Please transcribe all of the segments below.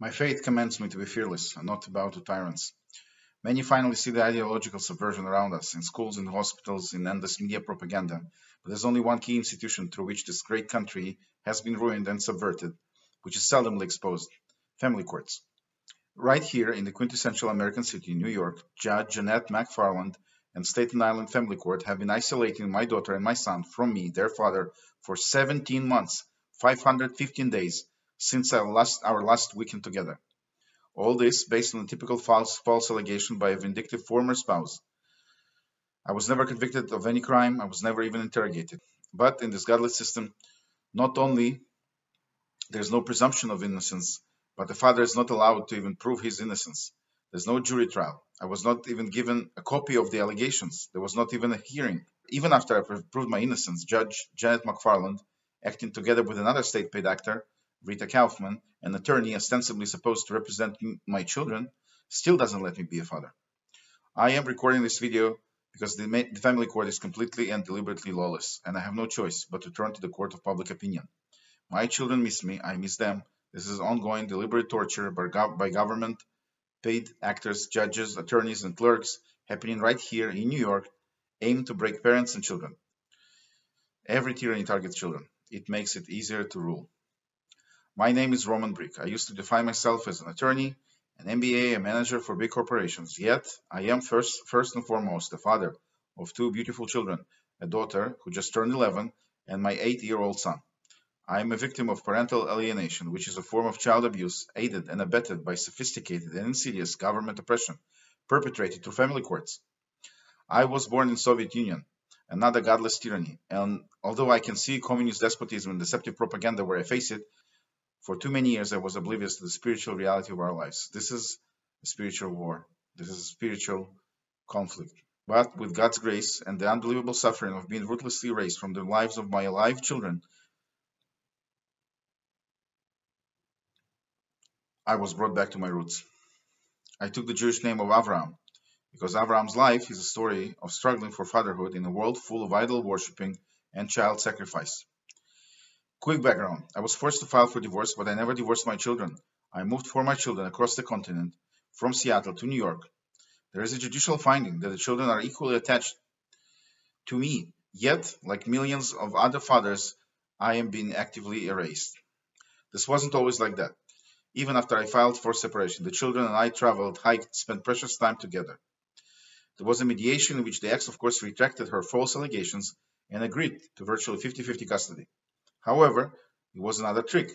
My faith commands me to be fearless and not to bow to tyrants. Many finally see the ideological subversion around us, in schools, in hospitals, in endless media propaganda. But there's only one key institution through which this great country has been ruined and subverted, which is seldomly exposed family courts. Right here in the quintessential American city, New York, Judge Janet McFarland and Staten Island Family Court have been isolating my daughter and my son from me, their father, for 17 months, 515 days, since our last, our last weekend together. All this based on a typical false, false allegation by a vindictive former spouse. I was never convicted of any crime, I was never even interrogated. But in this godless system, not only there's no presumption of innocence, but the father is not allowed to even prove his innocence. There's no jury trial. I was not even given a copy of the allegations. There was not even a hearing. Even after I proved my innocence, Judge Janet McFarland, acting together with another state paid actor, Rita Kaufman, an attorney ostensibly supposed to represent my children, still doesn't let me be a father. I am recording this video because the, the family court is completely and deliberately lawless, and I have no choice but to turn to the court of public opinion. My children miss me, I miss them. This is ongoing deliberate torture by, gov by government, paid actors, judges, attorneys, and clerks happening right here in New York, aimed to break parents and children. Every tyranny targets children. It makes it easier to rule. My name is Roman Brik. I used to define myself as an attorney, an MBA, a manager for big corporations. Yet, I am first, first and foremost a father of two beautiful children, a daughter who just turned 11 and my eight-year-old son. I am a victim of parental alienation, which is a form of child abuse aided and abetted by sophisticated and insidious government oppression perpetrated through family courts. I was born in Soviet Union, another godless tyranny, and although I can see communist despotism and deceptive propaganda where I face it, for too many years, I was oblivious to the spiritual reality of our lives. This is a spiritual war. This is a spiritual conflict. But with God's grace and the unbelievable suffering of being ruthlessly erased from the lives of my alive children, I was brought back to my roots. I took the Jewish name of Avram because Avram's life is a story of struggling for fatherhood in a world full of idol worshipping and child sacrifice. Quick background. I was forced to file for divorce, but I never divorced my children. I moved for my children across the continent, from Seattle to New York. There is a judicial finding that the children are equally attached to me, yet, like millions of other fathers, I am being actively erased. This wasn't always like that. Even after I filed for separation, the children and I traveled, hiked, spent precious time together. There was a mediation in which the ex, of course, retracted her false allegations and agreed to virtually 50 50 custody. However, it was another trick.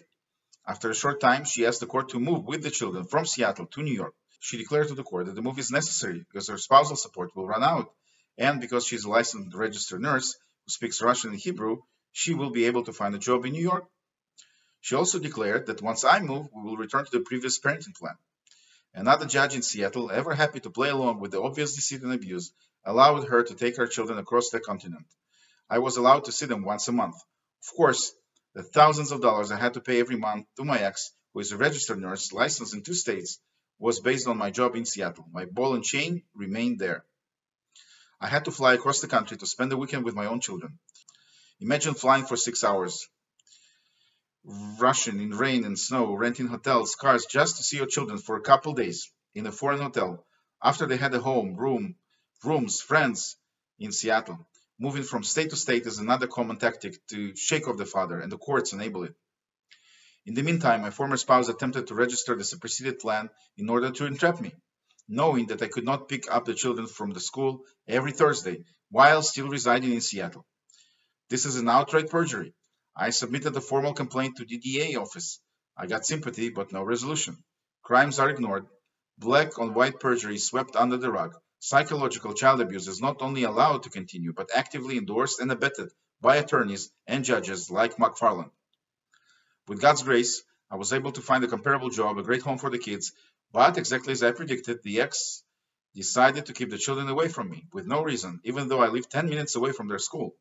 After a short time, she asked the court to move with the children from Seattle to New York. She declared to the court that the move is necessary because her spousal support will run out, and because she is a licensed registered nurse who speaks Russian and Hebrew, she will be able to find a job in New York. She also declared that once I move, we will return to the previous parenting plan. Another judge in Seattle, ever happy to play along with the obvious deceit and abuse, allowed her to take her children across the continent. I was allowed to see them once a month, of course, the thousands of dollars I had to pay every month to my ex, who is a registered nurse licensed in two states, was based on my job in Seattle. My ball and chain remained there. I had to fly across the country to spend the weekend with my own children. Imagine flying for six hours, rushing in rain and snow, renting hotels, cars just to see your children for a couple days in a foreign hotel after they had a home, room, rooms, friends in Seattle. Moving from state to state is another common tactic to shake off the father, and the courts enable it. In the meantime, my former spouse attempted to register the superseded plan in order to entrap me, knowing that I could not pick up the children from the school every Thursday while still residing in Seattle. This is an outright perjury. I submitted a formal complaint to the DA office. I got sympathy, but no resolution. Crimes are ignored. Black on white perjury swept under the rug. Psychological child abuse is not only allowed to continue, but actively endorsed and abetted by attorneys and judges like McFarland. With God's grace, I was able to find a comparable job, a great home for the kids, but exactly as I predicted, the ex decided to keep the children away from me with no reason, even though I live 10 minutes away from their school.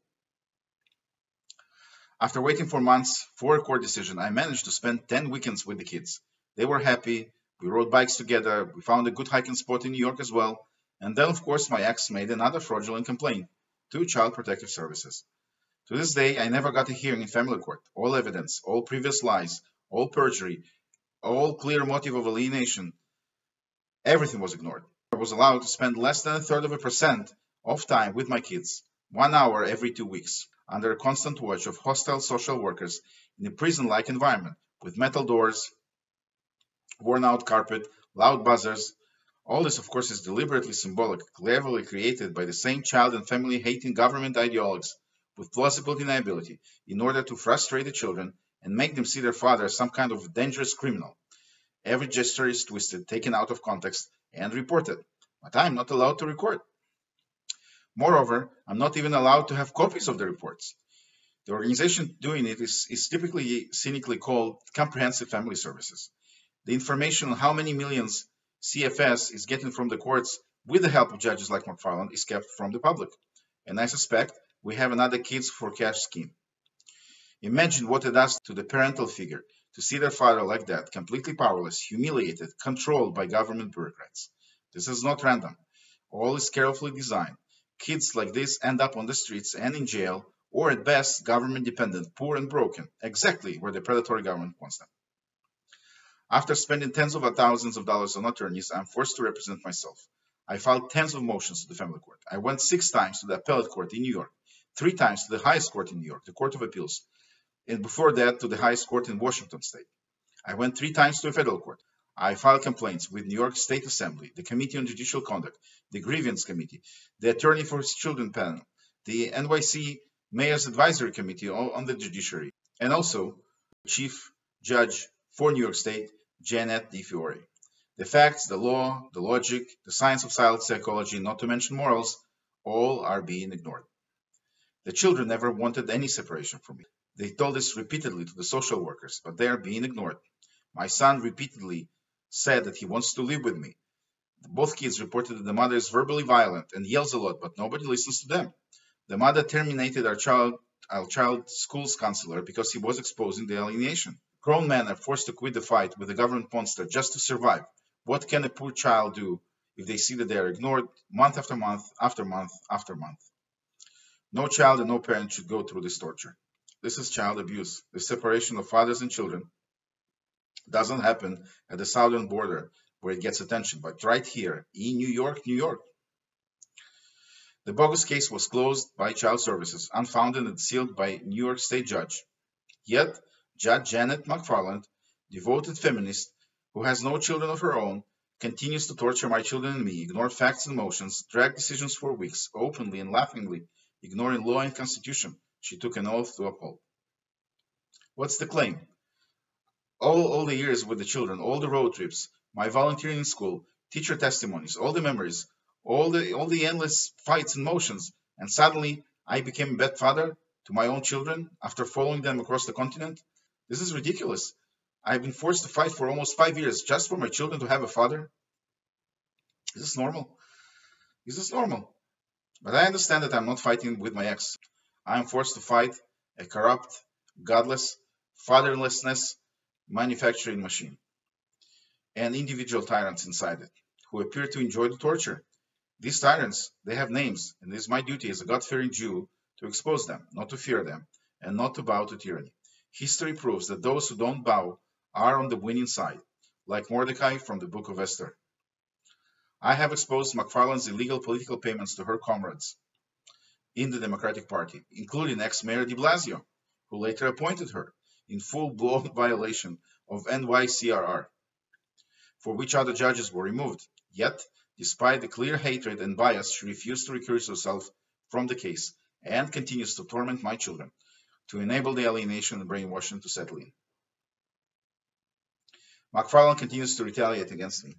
After waiting for months for a court decision, I managed to spend 10 weekends with the kids. They were happy. We rode bikes together. We found a good hiking spot in New York as well. And then, of course, my ex made another fraudulent complaint to Child Protective Services. To this day, I never got a hearing in family court. All evidence, all previous lies, all perjury, all clear motive of alienation, everything was ignored. I was allowed to spend less than a third of a percent of time with my kids, one hour every two weeks, under a constant watch of hostile social workers in a prison-like environment with metal doors, worn-out carpet, loud buzzers. All this, of course, is deliberately symbolic, cleverly created by the same child and family-hating government ideologues with plausible deniability in order to frustrate the children and make them see their father as some kind of dangerous criminal. Every gesture is twisted, taken out of context, and reported. But I am not allowed to record. Moreover, I'm not even allowed to have copies of the reports. The organization doing it is, is typically cynically called Comprehensive Family Services. The information on how many millions CFS is getting from the courts with the help of judges like McFarland is kept from the public. And I suspect we have another kids for cash scheme. Imagine what it does to the parental figure to see their father like that, completely powerless, humiliated, controlled by government bureaucrats. This is not random. All is carefully designed. Kids like this end up on the streets and in jail, or at best, government dependent, poor and broken, exactly where the predatory government wants them. After spending tens of thousands of dollars on attorneys, I'm forced to represent myself. I filed tens of motions to the family court. I went six times to the appellate court in New York, three times to the highest court in New York, the Court of Appeals, and before that to the highest court in Washington state. I went three times to a federal court. I filed complaints with New York State Assembly, the Committee on Judicial Conduct, the Grievance Committee, the Attorney for His Children panel, the NYC Mayor's Advisory Committee on the Judiciary, and also Chief Judge for New York State, Janet DiFiore. The facts, the law, the logic, the science of child psychology, not to mention morals, all are being ignored. The children never wanted any separation from me. They told this repeatedly to the social workers, but they are being ignored. My son repeatedly said that he wants to live with me. Both kids reported that the mother is verbally violent and yells a lot, but nobody listens to them. The mother terminated our child, our child school's counselor because he was exposing the alienation. Grown men are forced to quit the fight with the government monster just to survive. What can a poor child do if they see that they are ignored month after month after month after month? No child and no parent should go through this torture. This is child abuse. The separation of fathers and children doesn't happen at the southern border where it gets attention, but right here in New York, New York. The bogus case was closed by Child Services, unfounded and sealed by New York State judge. Yet, Judge Janet McFarland, devoted feminist who has no children of her own, continues to torture my children and me, ignore facts and motions, drag decisions for weeks, openly and laughingly, ignoring law and constitution, she took an oath to uphold. What's the claim? All, all the years with the children, all the road trips, my volunteering in school, teacher testimonies, all the memories, all the all the endless fights and motions, and suddenly I became a bad father to my own children after following them across the continent. This is ridiculous. I've been forced to fight for almost five years just for my children to have a father. Is this normal? Is this normal? But I understand that I'm not fighting with my ex. I am forced to fight a corrupt, godless, fatherlessness manufacturing machine and individual tyrants inside it who appear to enjoy the torture. These tyrants, they have names, and it is my duty as a God-fearing Jew to expose them, not to fear them, and not to bow to tyranny. History proves that those who don't bow are on the winning side, like Mordecai from the book of Esther. I have exposed McFarland's illegal political payments to her comrades, in the Democratic Party, including ex-Mayor de Blasio, who later appointed her in full-blown violation of NYCRR, for which other judges were removed. Yet, despite the clear hatred and bias, she refused to recuse herself from the case and continues to torment my children to enable the alienation and brainwashing to settle in. McFarland continues to retaliate against me,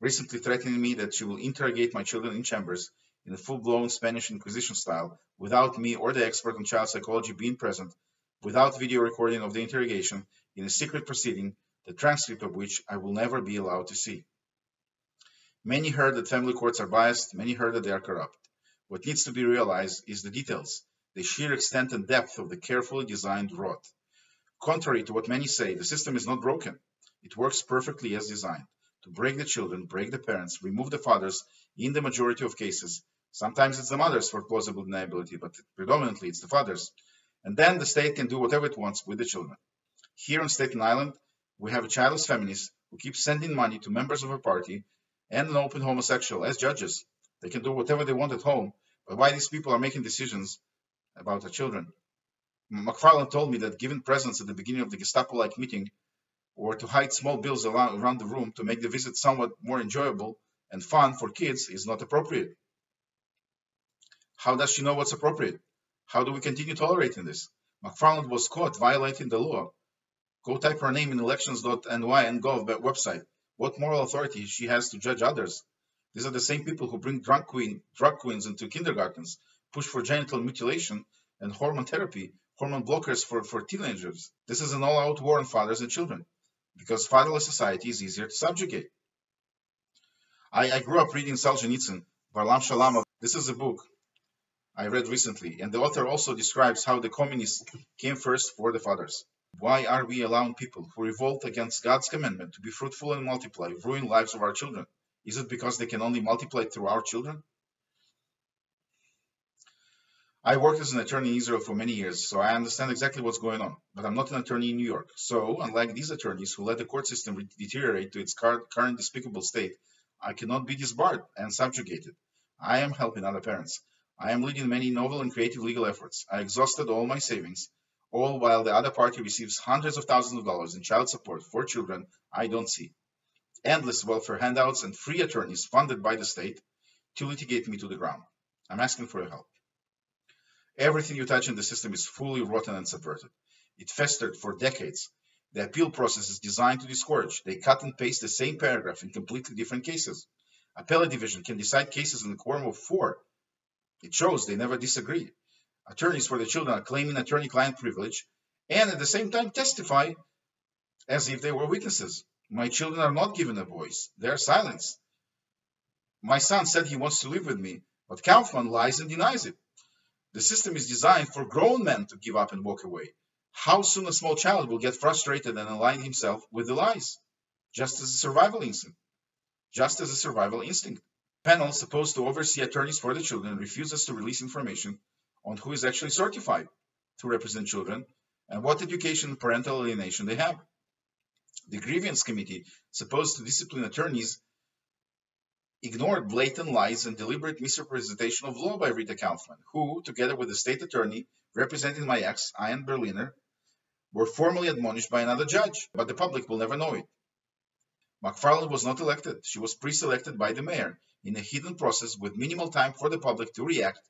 recently threatening me that she will interrogate my children in chambers in a full-blown Spanish Inquisition style, without me or the expert on child psychology being present, without video recording of the interrogation, in a secret proceeding, the transcript of which I will never be allowed to see. Many heard that family courts are biased, many heard that they are corrupt. What needs to be realized is the details, the sheer extent and depth of the carefully designed rot. Contrary to what many say, the system is not broken. It works perfectly as designed to break the children, break the parents, remove the fathers in the majority of cases, Sometimes it's the mothers for plausible deniability, but predominantly it's the fathers. And then the state can do whatever it wants with the children. Here on Staten Island, We have a childless feminist who keeps sending money to members of her party and an open homosexual as judges. They can do whatever they want at home, but why these people are making decisions about their children? McFarland told me that giving presents at the beginning of the Gestapo-like meeting or to hide small bills around the room to make the visit somewhat more enjoyable and fun for kids is not appropriate. How does she know what's appropriate? How do we continue tolerating this? McFarland was caught violating the law. Go type her name in elections.ny and gov website. What moral authority she has to judge others? These are the same people who bring drug, queen, drug queens into kindergartens, push for genital mutilation and hormone therapy, hormone blockers for, for teenagers. This is an all-out war on fathers and children, because fatherless society is easier to subjugate. I, I grew up reading Solzhenitsyn, Varlam Shalamov. This is a book I read recently, and the author also describes how the communists came first for the fathers. Why are we allowing people who revolt against God's commandment to be fruitful and multiply ruin lives of our children? Is it because they can only multiply through our children? I worked as an attorney in Israel for many years, so I understand exactly what's going on. But I'm not an attorney in New York. So, unlike these attorneys who let the court system deteriorate to its current despicable state, I cannot be disbarred and subjugated. I am helping other parents. I am leading many novel and creative legal efforts. I exhausted all my savings, all while the other party receives hundreds of thousands of dollars in child support for children I don't see endless welfare handouts and free attorneys funded by the state to litigate me to the ground. I'm asking for your help. Everything you touch in the system is fully rotten and subverted. It festered for decades. The appeal process is designed to discourage. They cut and paste the same paragraph in completely different cases. Appellate division can decide cases in the quorum of four. It shows they never disagree. Attorneys for the children are claiming attorney-client privilege and at the same time testify as if they were witnesses. My children are not given a voice. They are silenced. My son said he wants to live with me, but Kaufman lies and denies it. The system is designed for grown men to give up and walk away. How soon a small child will get frustrated and align himself with the lies? Just as a survival instinct. Just as a survival instinct. Panel supposed to oversee attorneys for the children refuses to release information on who is actually certified to represent children and what education and parental alienation they have the grievance committee, supposed to discipline attorneys, ignored blatant lies and deliberate misrepresentation of law by Rita Kaufman, who, together with the state attorney representing my ex, Ian Berliner, were formally admonished by another judge, but the public will never know it. McFarland was not elected. She was pre-selected by the mayor in a hidden process with minimal time for the public to react.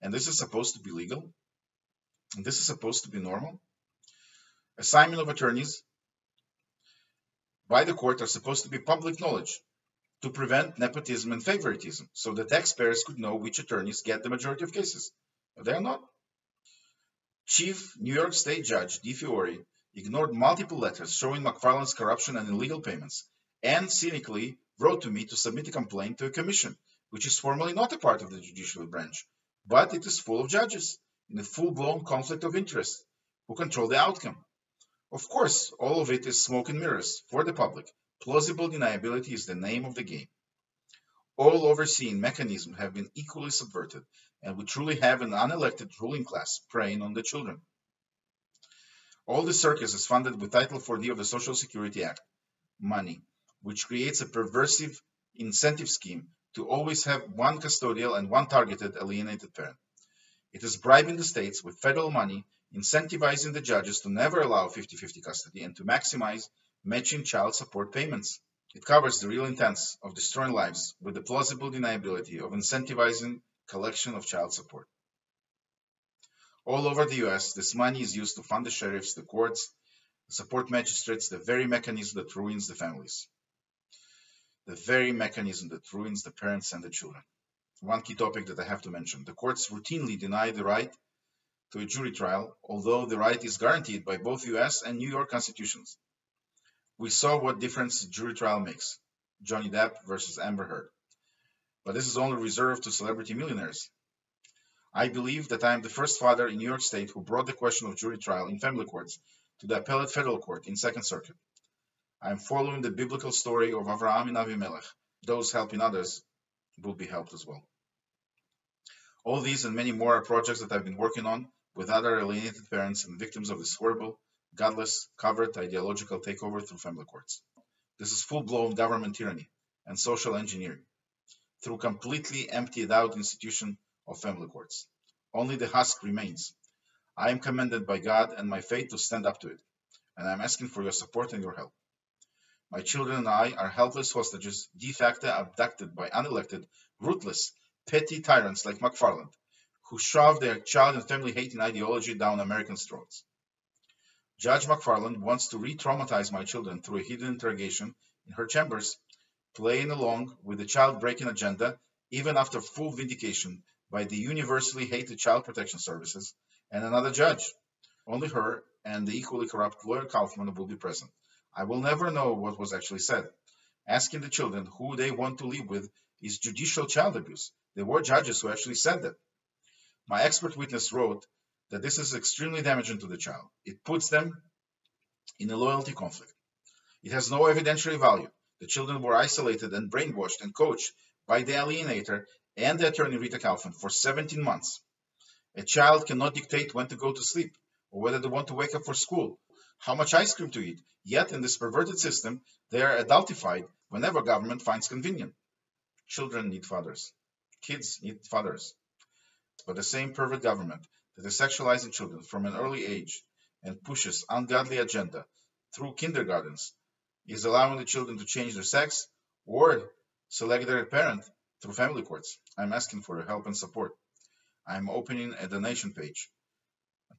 And this is supposed to be legal? And this is supposed to be normal? Assignment of attorneys by the court are supposed to be public knowledge to prevent nepotism and favoritism, so the taxpayers could know which attorneys get the majority of cases. But they are not. Chief New York State Judge Di Fiore ignored multiple letters showing McFarland's corruption and illegal payments, and cynically wrote to me to submit a complaint to a commission, which is formally not a part of the judicial branch, but it is full of judges in a full-blown conflict of interest who control the outcome. Of course, all of it is smoke and mirrors for the public. Plausible deniability is the name of the game. All overseeing mechanisms have been equally subverted, and we truly have an unelected ruling class preying on the children. All the circus is funded with Title 4D of the Social Security Act, money, which creates a perversive incentive scheme to always have one custodial and one targeted alienated parent. It is bribing the states with federal money incentivizing the judges to never allow 50-50 custody and to maximize matching child support payments. It covers the real intents of destroying lives with the plausible deniability of incentivizing collection of child support. All over the US, this money is used to fund the sheriffs, the courts, the support magistrates, the very mechanism that ruins the families. The very mechanism that ruins the parents and the children. One key topic that I have to mention. The courts routinely deny the right to a jury trial, although the right is guaranteed by both US and New York constitutions. We saw what difference jury trial makes. Johnny Depp versus Amber Heard. But this is only reserved to celebrity millionaires. I believe that I am the first father in New York State who brought the question of jury trial in family courts to the appellate federal court in Second Circuit. I am following the biblical story of Avraham and Avimelech. Those helping others will be helped as well. All these and many more are projects that I've been working on with other alienated parents and victims of this horrible godless, covert ideological takeover through family courts. This is full-blown government tyranny and social engineering through completely emptied out institution of family courts. Only the husk remains. I am commanded by God and my faith to stand up to it, and I am asking for your support and your help. My children and I are helpless hostages, de facto abducted by unelected, ruthless, petty tyrants like McFarland, who shove their child and family hating ideology down Americans' throats. Judge McFarland wants to re-traumatize my children through a hidden interrogation in her chambers, playing along with the child-breaking agenda even after full vindication by the universally hated Child Protection Services and another judge. Only her and the equally corrupt lawyer Kaufman will be present. I will never know what was actually said. Asking the children who they want to live with is judicial child abuse. There were judges who actually said that. My expert witness wrote that this is extremely damaging to the child. It puts them in a loyalty conflict. It has no evidentiary value. The children were isolated and brainwashed and coached by the alienator and the attorney Rita Kaufman for 17 months. A child cannot dictate when to go to sleep or whether they want to wake up for school, how much ice cream to eat. Yet in this perverted system, they are adultified whenever government finds convenient. Children need fathers. Kids need fathers. But the same pervert government that is sexualizing children from an early age and pushes ungodly agenda through kindergartens is allowing the children to change their sex or select their parent through family courts. I'm asking for your help and support. I'm opening a donation page.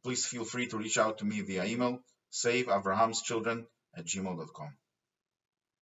Please feel free to reach out to me via email, saveavrahamschildren at gmail.com.